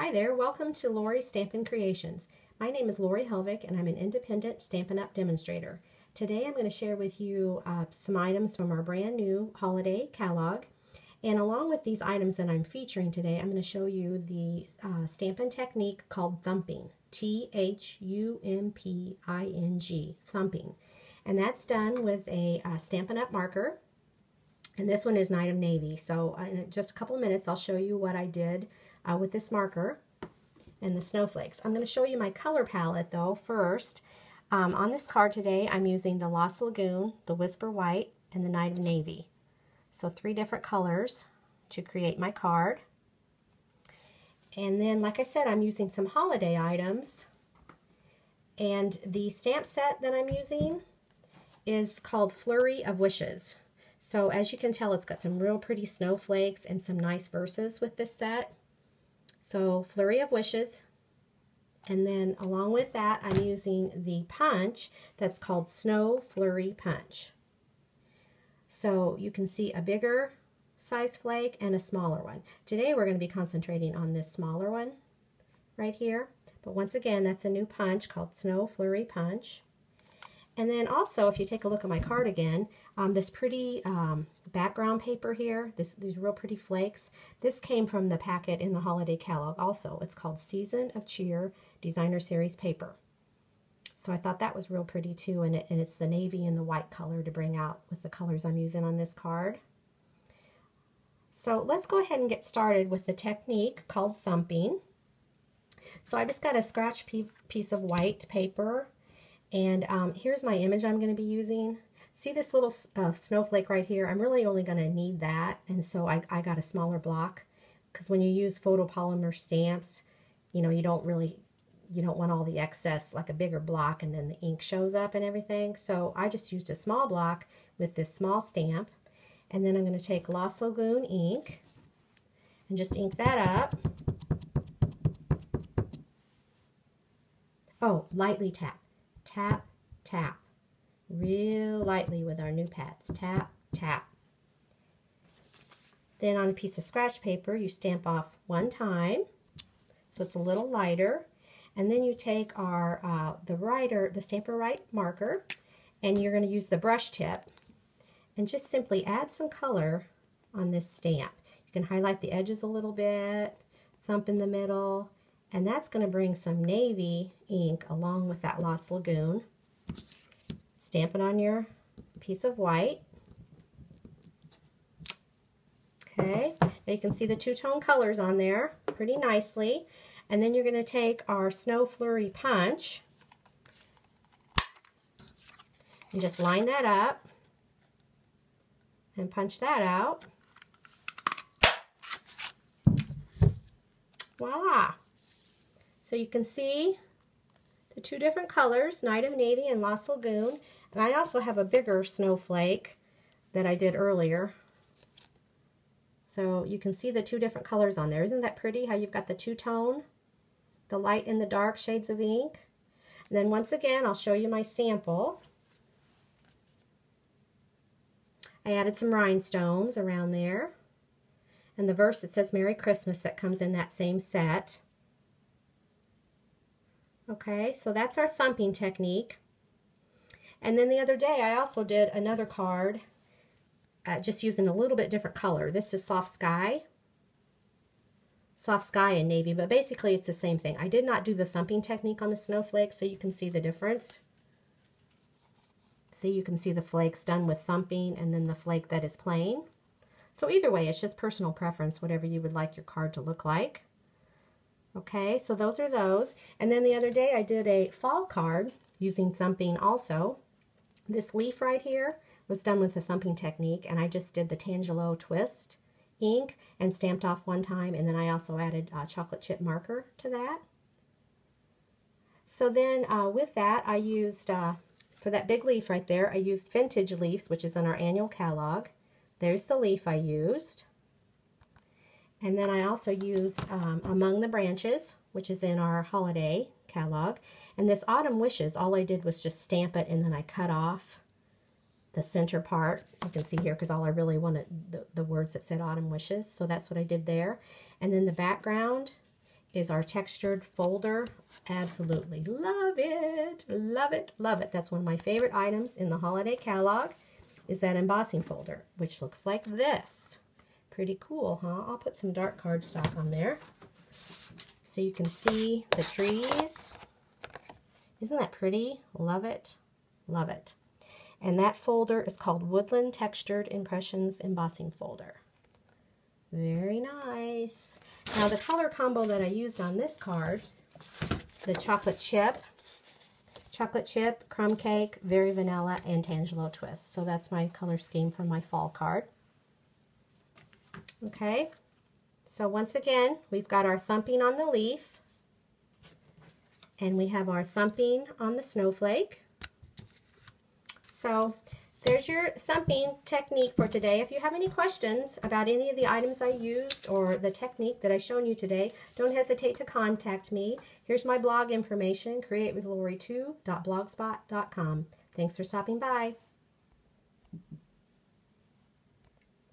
Hi there, welcome to Lori Stampin' Creations. My name is Lori Helvig and I'm an independent Stampin' Up! demonstrator. Today I'm going to share with you uh, some items from our brand new holiday catalog. And along with these items that I'm featuring today, I'm going to show you the uh, Stampin' technique called thumping. T-H-U-M-P-I-N-G, thumping. And that's done with a uh, Stampin' Up! marker. And this one is Night of Navy. So uh, in just a couple minutes, I'll show you what I did uh, with this marker and the snowflakes. I'm going to show you my color palette though first. Um, on this card today, I'm using the Lost Lagoon, the Whisper White, and the Night of Navy. So three different colors to create my card. And then, like I said, I'm using some holiday items. And the stamp set that I'm using is called Flurry of Wishes. So as you can tell, it's got some real pretty snowflakes and some nice verses with this set. So Flurry of Wishes. And then along with that, I'm using the punch that's called Snow Flurry Punch. So you can see a bigger size flake and a smaller one. Today we're going to be concentrating on this smaller one right here. But once again, that's a new punch called Snow Flurry Punch. And then also, if you take a look at my card again, um, this pretty um, background paper here, this, these real pretty flakes, this came from the packet in the holiday catalog also. It's called Season of Cheer Designer Series Paper. So I thought that was real pretty too, and, it, and it's the navy and the white color to bring out with the colors I'm using on this card. So let's go ahead and get started with the technique called thumping. So I just got a scratch piece of white paper and um, here's my image I'm going to be using. See this little uh, snowflake right here? I'm really only going to need that. And so I, I got a smaller block because when you use photopolymer stamps, you know, you don't really, you don't want all the excess like a bigger block and then the ink shows up and everything. So I just used a small block with this small stamp. And then I'm going to take Lost Lagoon ink and just ink that up. Oh, lightly tap tap, tap. Real lightly with our new pads. Tap, tap. Then on a piece of scratch paper, you stamp off one time, so it's a little lighter. And then you take our uh, the writer, the Stampin' Write marker, and you're going to use the brush tip and just simply add some color on this stamp. You can highlight the edges a little bit, thump in the middle, and that's going to bring some navy ink along with that Lost Lagoon. Stamp it on your piece of white. Okay, now you can see the two-tone colors on there pretty nicely. And then you're going to take our Snow Flurry Punch and just line that up and punch that out. Voila! So you can see the two different colors, Night of Navy and Lost Lagoon. And I also have a bigger snowflake that I did earlier. So you can see the two different colors on there. Isn't that pretty how you've got the two-tone, the light and the dark shades of ink? And then once again, I'll show you my sample. I added some rhinestones around there. And the verse that says Merry Christmas that comes in that same set. Okay, so that's our thumping technique. And then the other day I also did another card uh, just using a little bit different color. This is Soft Sky. Soft Sky and Navy, but basically it's the same thing. I did not do the thumping technique on the snowflake, so you can see the difference. See, you can see the flakes done with thumping and then the flake that is plain. So either way, it's just personal preference, whatever you would like your card to look like. Okay, so those are those. And then the other day I did a fall card using thumping also. This leaf right here was done with the thumping technique and I just did the Tangelo twist ink and stamped off one time and then I also added a chocolate chip marker to that. So then uh, with that I used, uh, for that big leaf right there, I used Vintage Leaves which is in our annual catalog. There's the leaf I used. And then I also used um, Among the Branches, which is in our holiday catalog. And this Autumn Wishes, all I did was just stamp it and then I cut off the center part. You can see here because all I really wanted the, the words that said Autumn Wishes. So that's what I did there. And then the background is our textured folder. Absolutely love it, love it, love it. That's one of my favorite items in the holiday catalog is that embossing folder, which looks like this. Pretty cool, huh? I'll put some dark cardstock on there so you can see the trees. Isn't that pretty? Love it, love it. And that folder is called Woodland Textured Impressions Embossing Folder. Very nice. Now the color combo that I used on this card, the chocolate chip, chocolate chip, crumb cake, very vanilla, and Tangelo twist. So that's my color scheme for my fall card. Okay, so once again, we've got our thumping on the leaf, and we have our thumping on the snowflake. So there's your thumping technique for today. If you have any questions about any of the items I used or the technique that I've shown you today, don't hesitate to contact me. Here's my blog information, createwithlori2.blogspot.com. Thanks for stopping by.